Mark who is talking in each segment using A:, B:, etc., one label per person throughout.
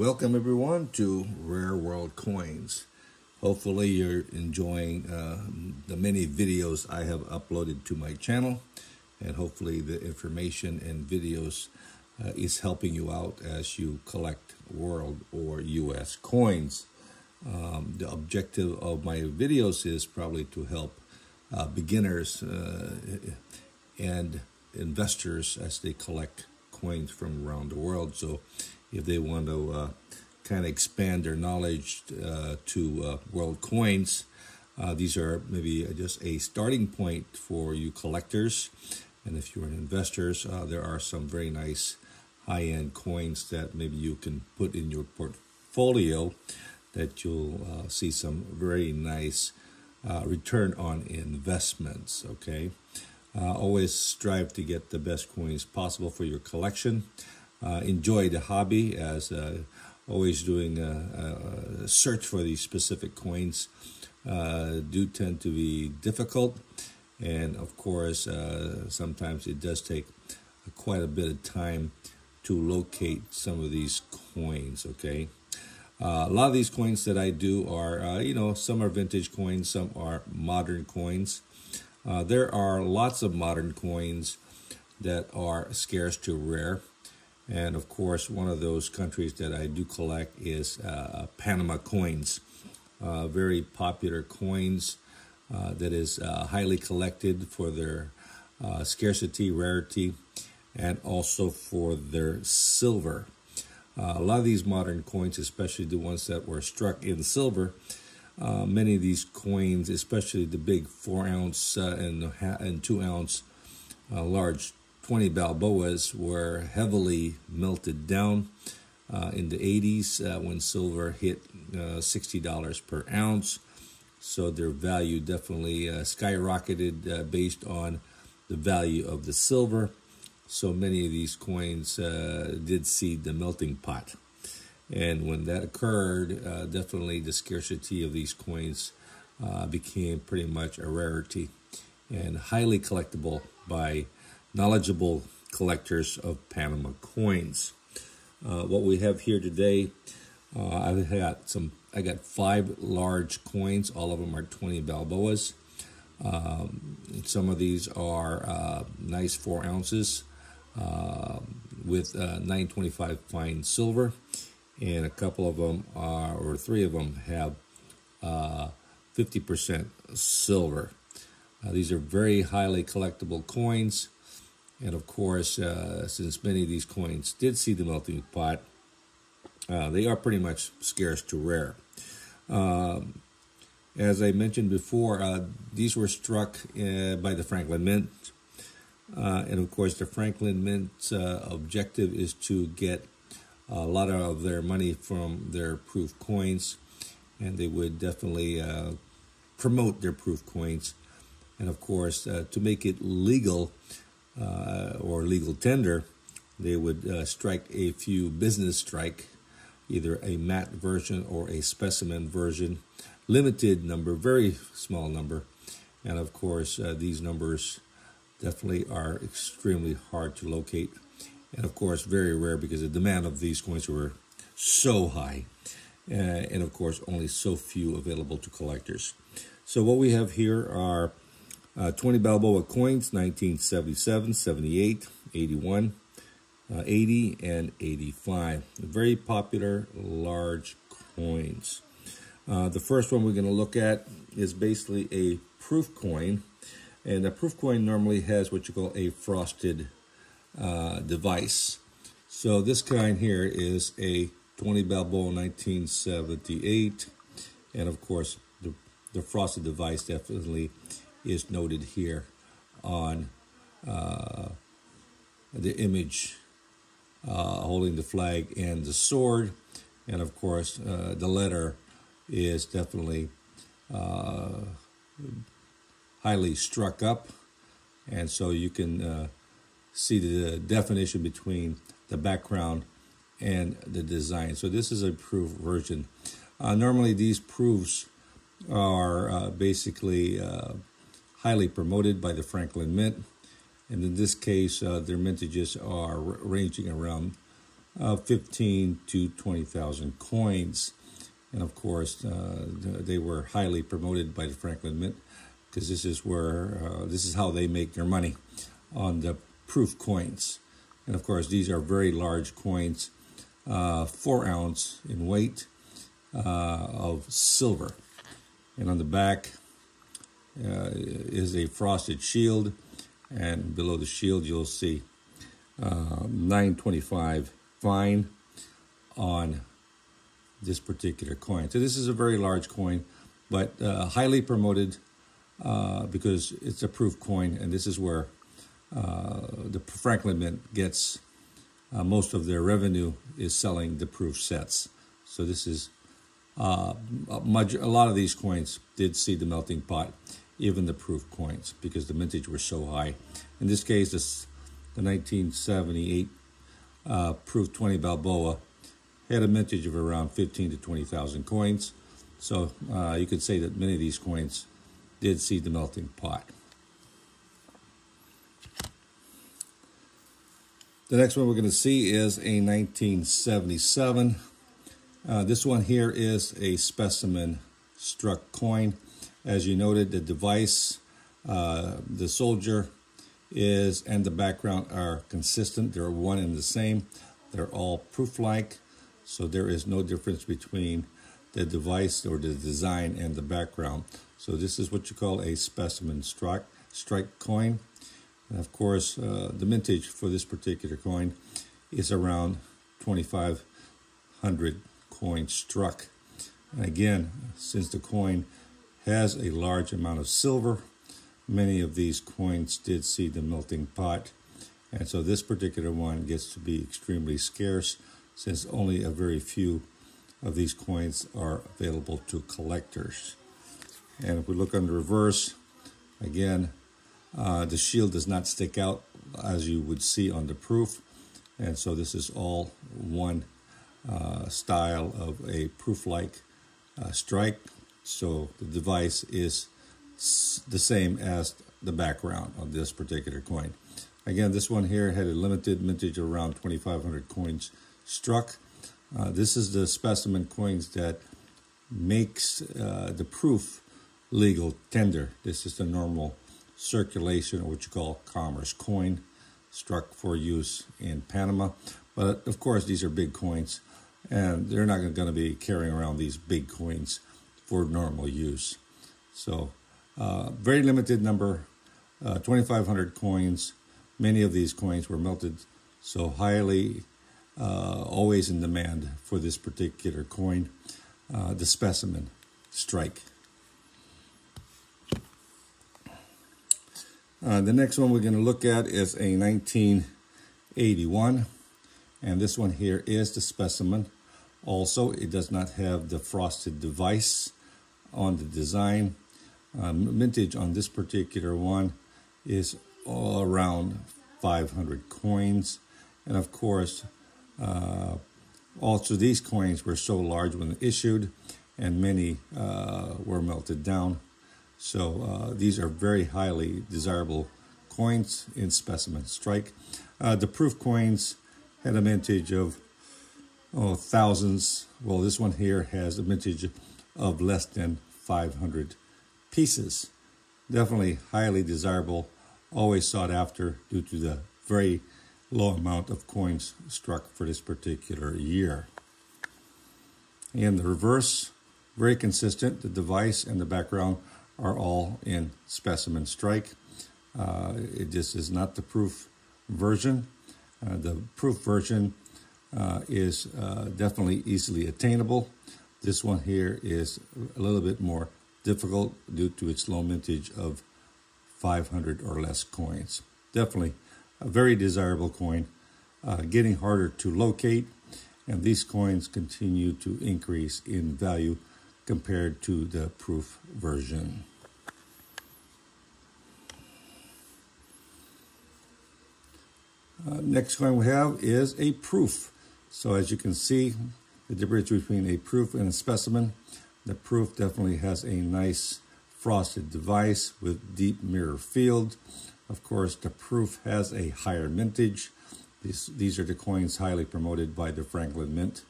A: Welcome everyone to Rare World Coins. Hopefully you're enjoying uh, the many videos I have uploaded to my channel and hopefully the information and videos uh, is helping you out as you collect world or US coins. Um, the objective of my videos is probably to help uh, beginners uh, and investors as they collect coins from around the world. So if they want to uh, kind of expand their knowledge uh, to uh, world coins, uh, these are maybe just a starting point for you collectors. And if you're an investors, uh, there are some very nice high-end coins that maybe you can put in your portfolio that you'll uh, see some very nice return on investments, okay? Uh, always strive to get the best coins possible for your collection. Uh, enjoy the hobby as uh, always doing a, a, search for these specific coins uh, do tend to be difficult. And of course, uh, sometimes it does take quite a bit of time to locate some of these coins, okay? Uh, a lot of these coins that I do are, you know, some are vintage coins, some are modern coins. Uh, there are lots of modern coins that are scarce to rare. And of course, one of those countries that I do collect is uh, Panama coins. Uh, very popular coins uh, that is uh, highly collected for their uh, scarcity, rarity, and also for their silver. a lot of these modern coins, especially the ones that were struck in silver, uh, many of these coins, especially the big four ounce uh, and, and two ounce uh, large 20 Balboas, were heavily melted down uh, in the 80s uh, when silver hit $60 per ounce. So their value definitely skyrocketed based on the value of the silver. So many of these coins did see the melting pot. And when that occurred, uh, definitely the scarcity of these coins uh, became pretty much a rarity and highly collectible by knowledgeable collectors of Panama coins. Uh, what we have here today, uh, I've got some. I got five large coins. All of them are 20 Balboas. Um, some of these are uh, nice four ounces uh, with 925 fine silver and a couple of them are, or three of them have 50% uh, silver. Uh, these are very highly collectible coins. And of course, uh, since many of these coins did see the melting pot, uh, they are pretty much scarce to rare. Um, as I mentioned before, uh, these were struck uh, by the Franklin Mint. and of course, the Franklin Mint's objective is to get a lot of their money from their proof coins, and they would definitely uh, promote their proof coins. And of course, uh, to make it legal uh, or legal tender, they would uh, strike a few business strike, either a matte version or a specimen version, limited number, very small number. And of course, uh, these numbers definitely are extremely hard to locate and of course very rare because the demand of these coins were so high uh, and of course only so few available to collectors so what we have here are uh, 20 balboa coins 1977 78 81 uh, 80 and 85 very popular large coins uh, the first one we're going to look at is basically a proof coin and a proof coin normally has what you call a frosted uh, device. So this kind here is a 20 Balboa 1978. And of course, the, the frosted device definitely is noted here on uh, the image uh, holding the flag and the sword. And of course, uh, the letter is definitely uh, highly struck up. And so you can uh, see the definition between the background and the design. So this is a proof version. Uh, normally these proofs are basically highly promoted by the Franklin Mint. And in this case, uh, their mintages are ranging around uh, 15 to 20,000 coins. And of course, uh, they were highly promoted by the Franklin Mint because this is where uh, this is how they make their money on the proof coins. And of course, these are very large coins, uh, four ounce in weight uh, of silver. And on the back uh, is a frosted shield, and below the shield you'll see uh, 925 fine on this particular coin. So this is a very large coin, but uh, highly promoted uh, because it's a proof coin, and this is where uh, the Franklin Mint gets uh, most of their revenue is selling the proof sets. So this is uh, much, a lot of these coins did see the melting pot, even the proof coins, because the mintage was so high. In this case, this, the 1978 uh, proof 20 Balboa had a mintage of around 15 to 20,000 coins. So uh, you could say that many of these coins did see the melting pot. The next one we're going to see is a 1977. Uh, this one here is a specimen struck coin. As you noted, the device, uh, the soldier is, and the background are consistent. They're one and the same. They're all proof-like, so there is no difference between the device or the design and the background. So this is what you call a specimen strike, strike coin. And of course, uh, the mintage for this particular coin is around 2,500 coins struck. And again, since the coin has a large amount of silver, many of these coins did see the melting pot. And so this particular one gets to be extremely scarce since only a very few of these coins are available to collectors. And if we look on the reverse, again, uh, the shield does not stick out as you would see on the proof. And so this is all one uh, style of a proof-like uh, strike. So the device is the same as the background on this particular coin. Again, this one here had a limited mintage of around 2,500 coins struck. Uh, this is the specimen coins that makes uh, the proof legal tender. This is the normal circulation, what you call commerce coin, struck for use in Panama. But of course, these are big coins, and they're not going to be carrying around these big coins for normal use. So, uh, very limited number, uh, 2,500 coins. Many of these coins were melted, so highly uh, always in demand for this particular coin, uh, the specimen strike. Uh, the next one we're going to look at is a 1981, and this one here is the specimen. Also, it does not have the frosted device on the design. Um, mintage on this particular one is all around 500 coins. And of course, uh, also, these coins were so large when issued, and many uh, were melted down. So uh, these are very highly desirable coins in specimen strike. Uh, the proof coins had a mintage of oh, thousands. Well, this one here has a mintage of less than 500 pieces. Definitely highly desirable, always sought after due to the very low amount of coins struck for this particular year. In the reverse, very consistent. The device and the background are all in specimen strike. Uh, it just is not the proof version. Uh, the proof version uh, is uh, definitely easily attainable. This one here is a little bit more difficult due to its low mintage of 500 or less coins. Definitely a very desirable coin, uh, getting harder to locate, and these coins continue to increase in value compared to the proof version. Uh, next coin we have is a proof. So as you can see, the difference between a proof and a specimen, the proof definitely has a nice frosted device with deep mirror field. Of course, the proof has a higher mintage, These, these are the coins highly promoted by the Franklin Mint.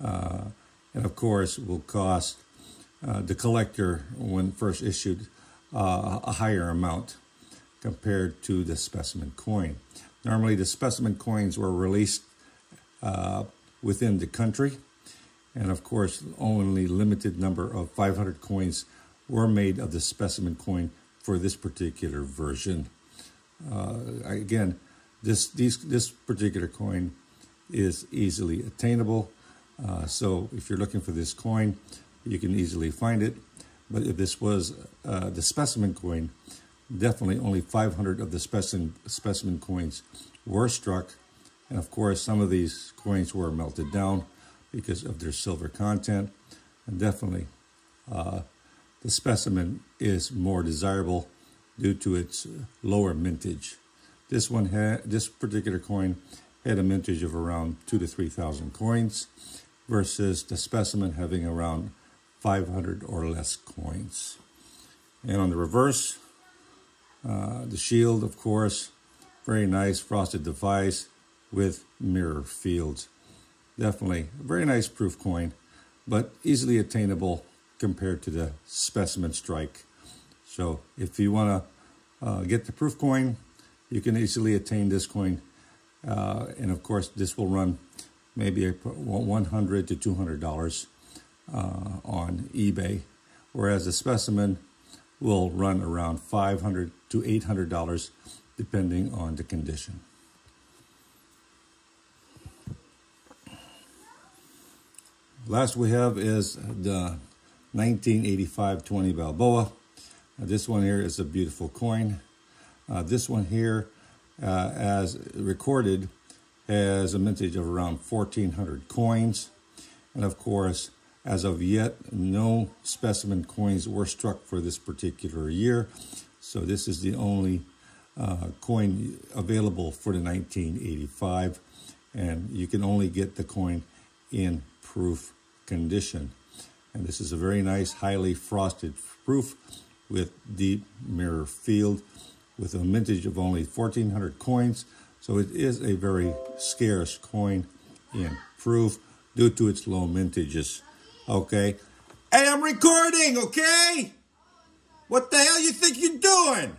A: Uh, and of course, will cost uh, the collector, when first issued, uh, a higher amount compared to the specimen coin. Normally, the specimen coins were released uh, within the country. And of course, only limited number of 500 coins were made of the specimen coin for this particular version. Uh, again, this these, this particular coin is easily attainable. Uh, so if you're looking for this coin, you can easily find it. But if this was uh, the specimen coin, definitely only 500 of the specimen, specimen coins were struck. And of course, some of these coins were melted down because of their silver content. And definitely, uh, the specimen is more desirable due to its lower mintage. This one had this particular coin had a mintage of around two to three thousand coins, versus the specimen having around 500 or less coins. And on the reverse, uh, the shield, of course, very nice frosted device with mirror fields. Definitely a very nice proof coin, but easily attainable compared to the specimen strike. So if you want to uh, get the proof coin, you can easily attain this coin. Uh, and of course, this will run maybe a 100 to $200 uh, on eBay, whereas the specimen will run around 500 to $800 depending on the condition. Last we have is the 1985 20 Balboa. Uh, this one here is a beautiful coin. Uh, this one here, uh, as recorded, has a mintage of around 1,400 coins. And of course, as of yet, no specimen coins were struck for this particular year. So this is the only uh, coin available for the 1985. And you can only get the coin in proof condition. And this is a very nice, highly frosted proof with deep mirror field with a mintage of only 1,400 coins. So it is a very scarce coin in proof due to its low mintages. Okay. Hey, I'm recording, okay? What the hell you think you're doing?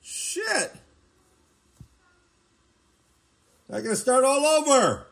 A: Shit. I gotta start all over.